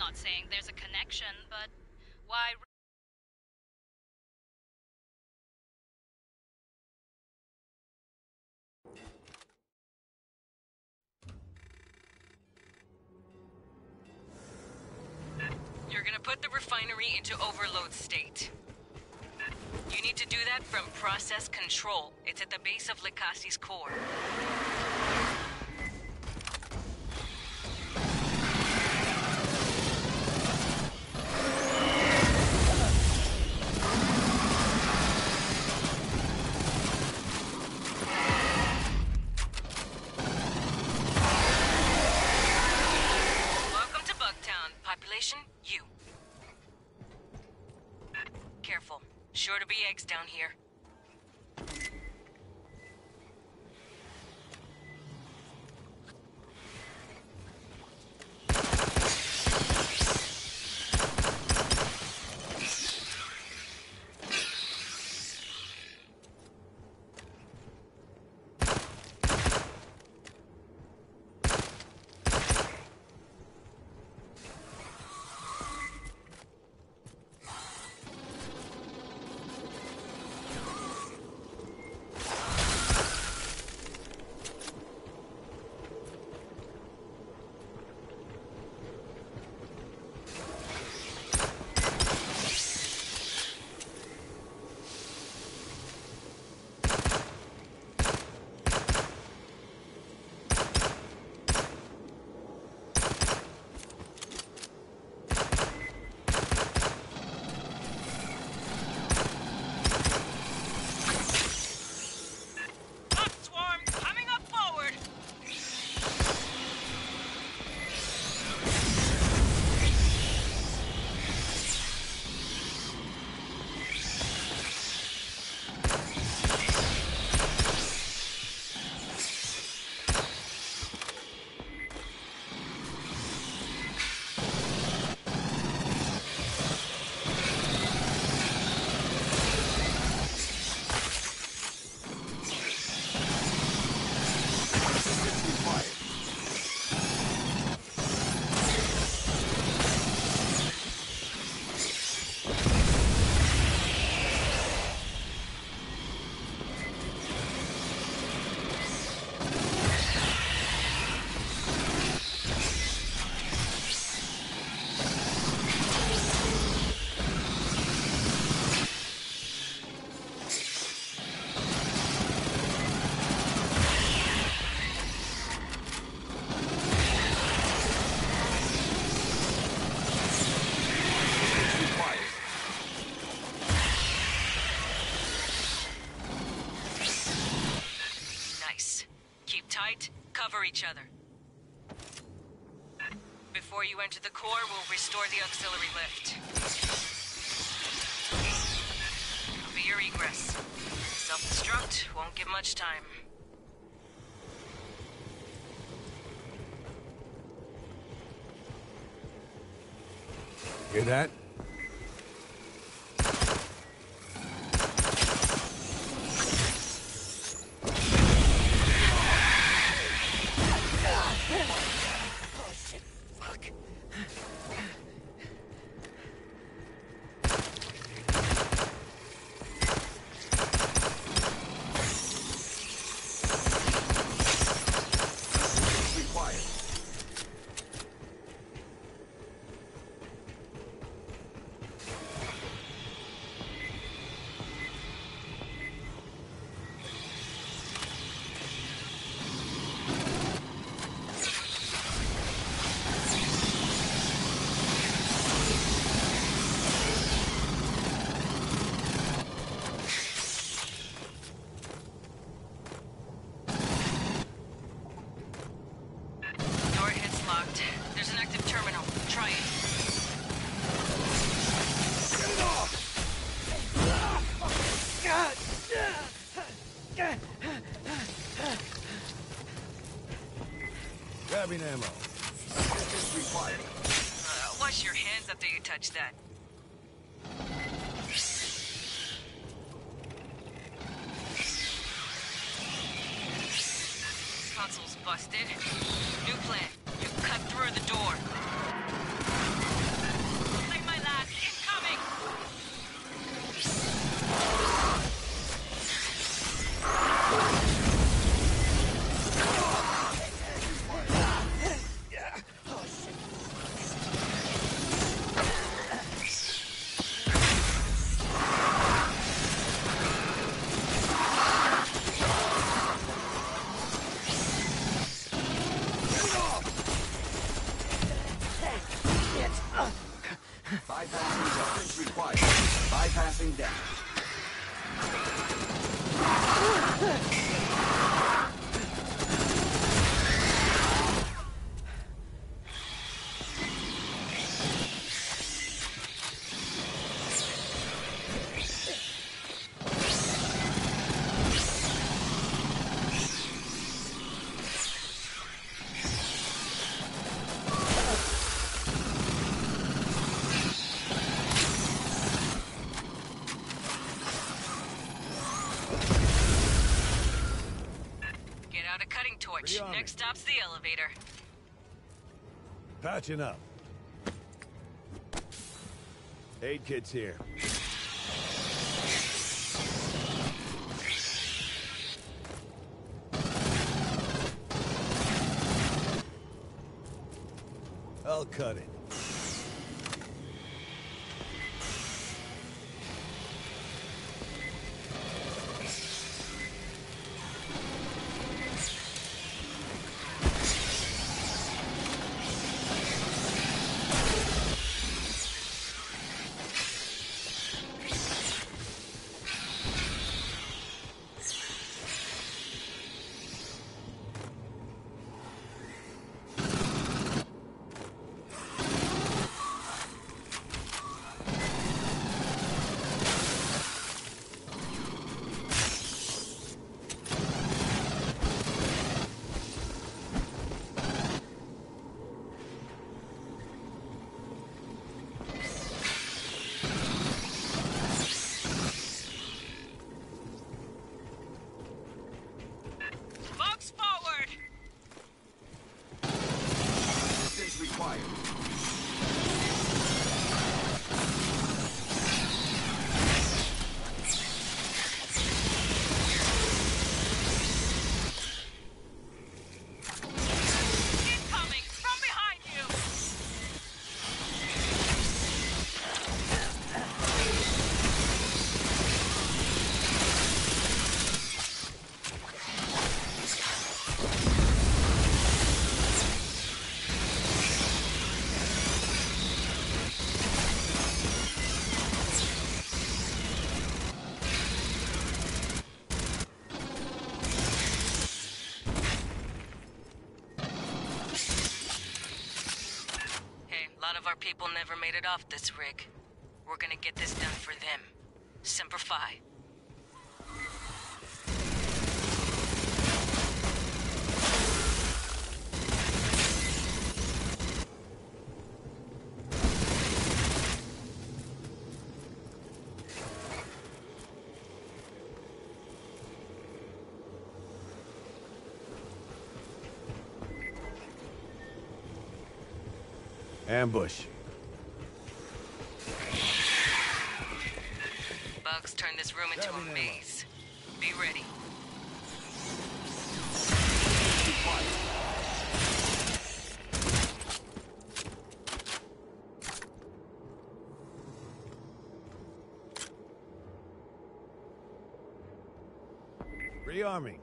Not saying there's a connection, but why You're gonna put the refinery into overload state. You need to do that from process control. It's at the base of Likasi's core. Sure to be eggs down here. Each other. Before you enter the core, we'll restore the auxiliary lift. Be your egress. Self-destruct won't give much time. Hear that? Busted. New plan. Next stop's the elevator. Patching up. Aid kit's here. I'll cut it. People never made it off this rig. We're gonna get this done for them. Semper Fi. Ambush. Bugs turn this room into a maze. Be ready. Rearming.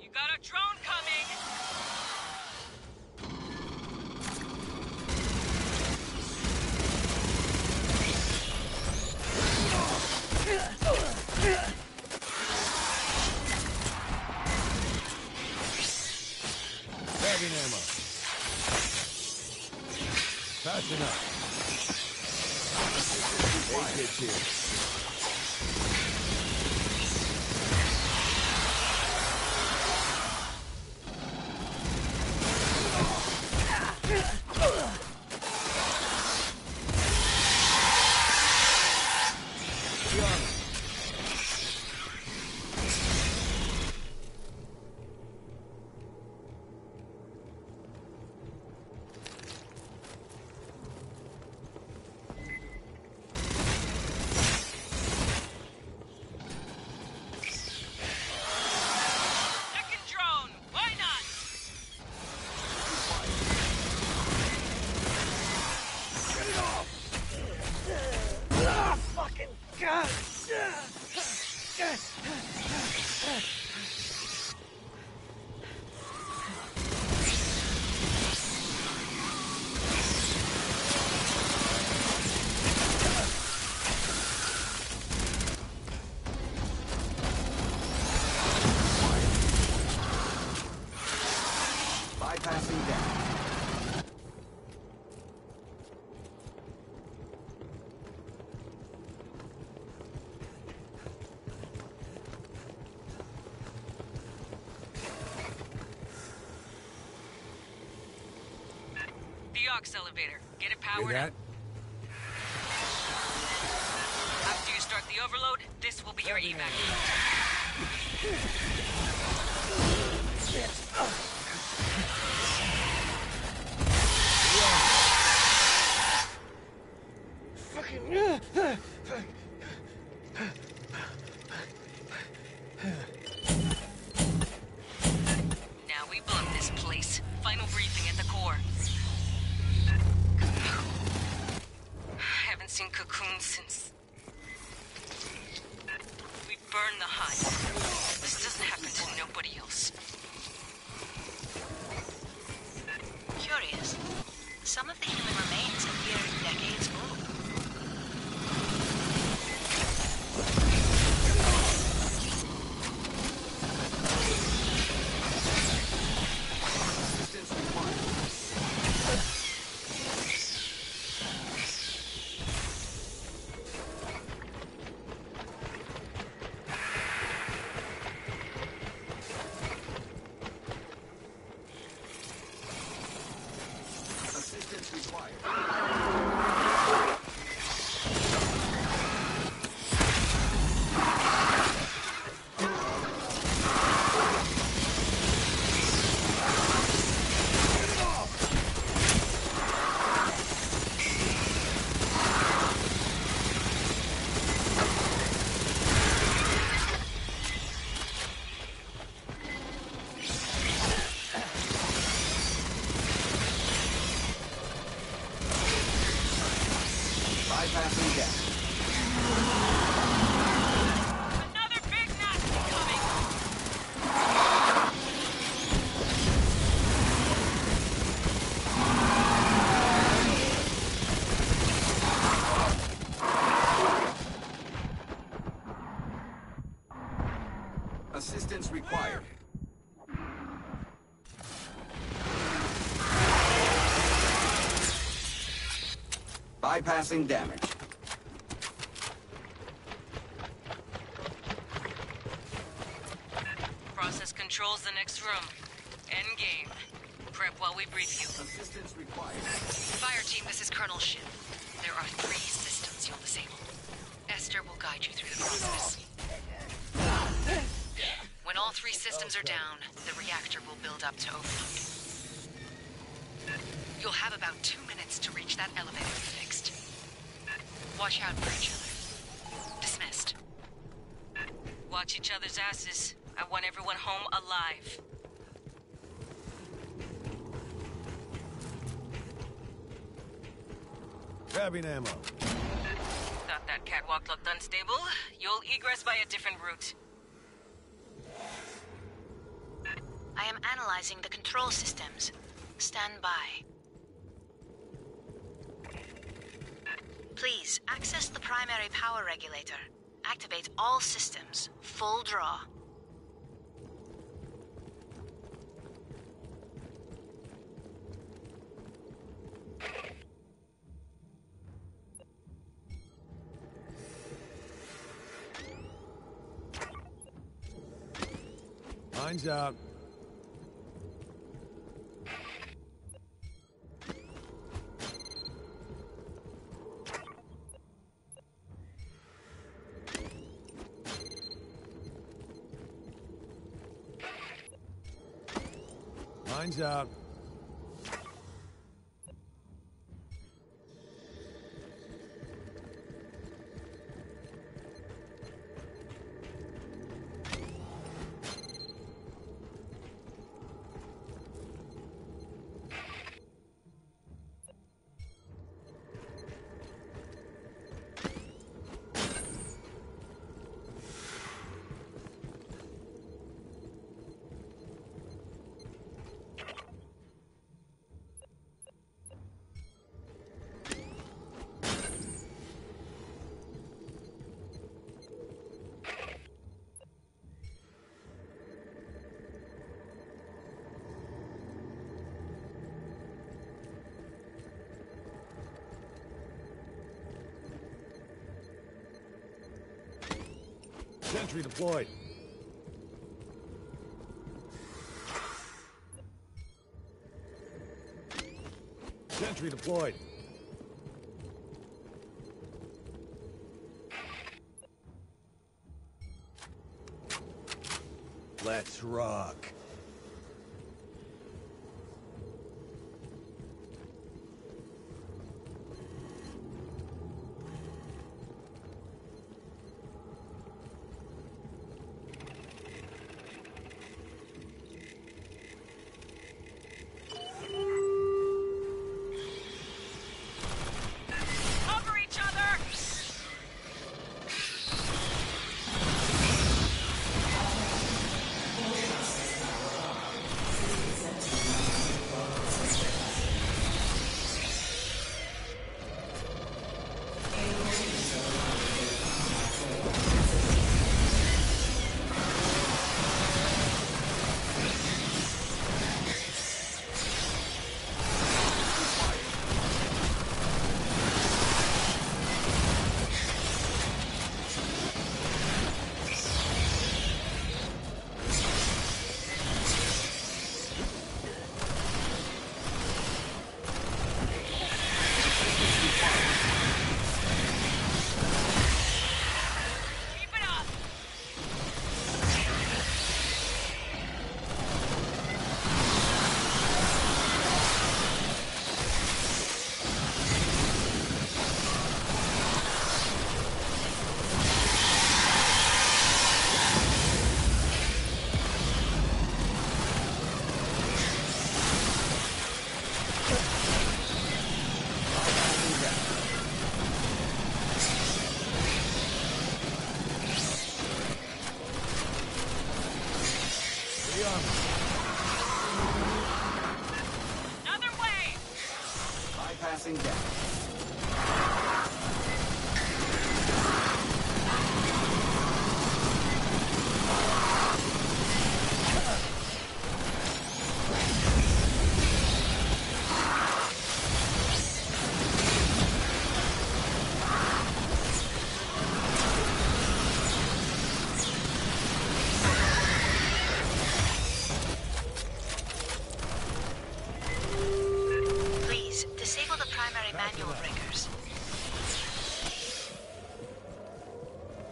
You got a drone coming! Grabbing ammo. Patching up. Aid kit's here. Box elevator. Get it powered that? up. After you start the overload, this will be your evac Some of the Assistance required. Bypassing damage. Process controls the next room. End game. Prep while we brief you. Assistance required. Fire team, this is Colonel Shin. There are three systems you'll disable. Esther will guide you through the process. Three systems are down, the reactor will build up to overload. You'll have about two minutes to reach that elevator fixed. Watch out for each other. Dismissed. Watch each other's asses. I want everyone home alive. Grabbing ammo. Thought that catwalk looked unstable. You'll egress by a different route. I am analyzing the control systems. Stand by. Please, access the primary power regulator. Activate all systems. Full draw. Mine's out. Mine's out. Sentry deployed. Sentry deployed. Let's rock.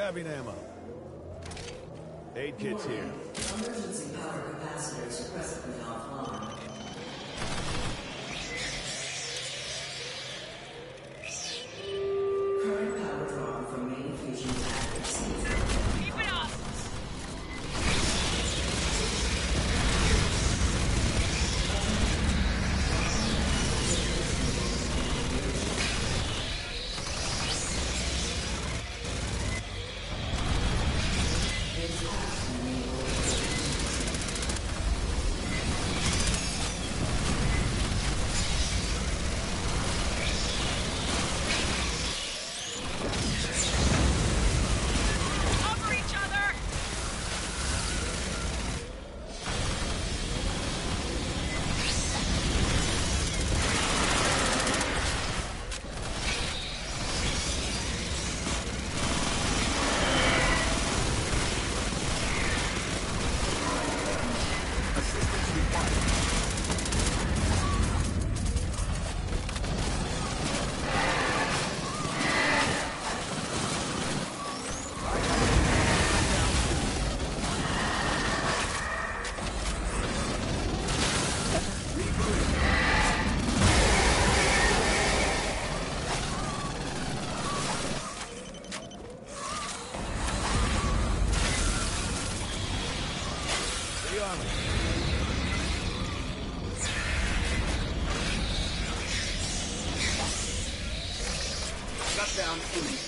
Grabbing ammo. Aid kit's here. Emergency power capacitors presently offline. The armor. Shutdown imminent.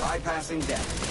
Bypassing deck.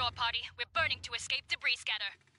Shore party. We're burning to escape debris scatter.